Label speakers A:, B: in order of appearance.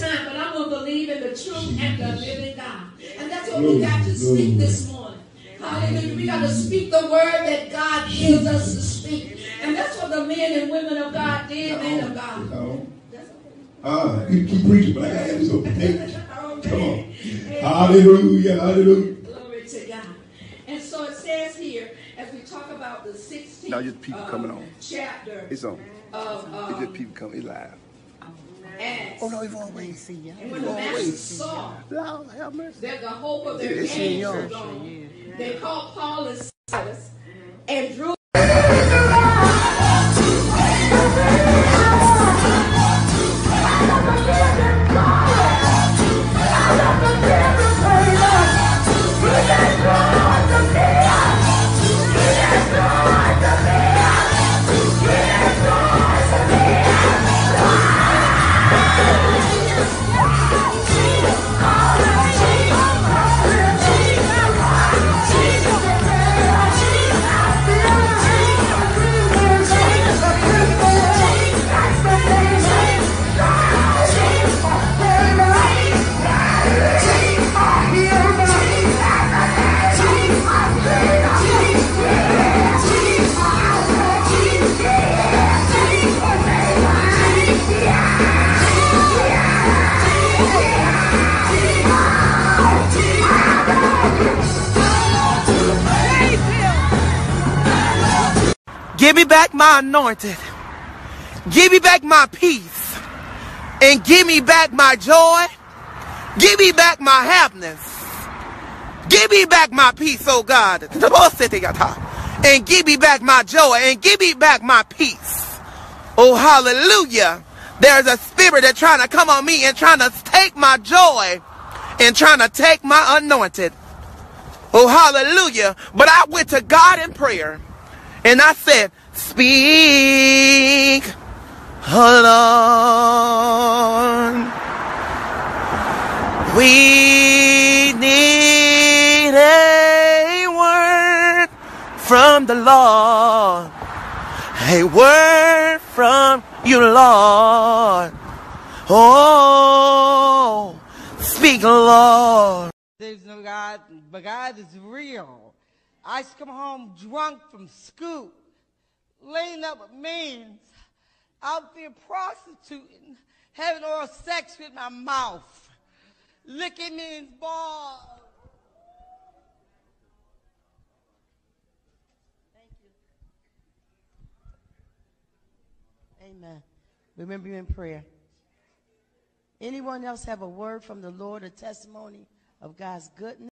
A: me all, all the time, but I'm going to believe in the truth and the living God. And that's what we got to speak this morning. Hallelujah. We got to speak the word that God gives us to speak. And that's what the men and women of God did, men of God.
B: Ah, you keep preaching, but I got to so Come on. Hallelujah. Hallelujah.
A: Glory to God. And so it says here, as we talk about the 16th
C: Now just people
A: uh,
C: coming on.
A: chapter
C: It's on.
A: of
C: It's just people coming. Live.
A: Acts.
C: Oh no, it's on wait.
A: And when the master saw
C: Lord have mercy.
A: that the hope of their
C: It's in
A: was gone, they called Paul and Silas and drew
D: Give me back my anointed. Give me back my peace. And give me back my joy. Give me back my happiness. Give me back my peace, oh God. And give me back my joy. And give me back my peace. Oh, hallelujah. There's a spirit that's trying to come on me and trying to take my joy and trying to take my anointed. Oh, hallelujah. But I went to God in prayer and I said, Speak, oh Lord. We need a word from the Lord. A word from you, Lord. Oh, speak, Lord.
E: There's no God, but God is real. I used to come home drunk from school, laying up with men, out there prostituting, having oral sex with my mouth, licking men's balls. Thank you. Amen. Remember you in prayer. Anyone else have a word from the Lord, a testimony of God's goodness?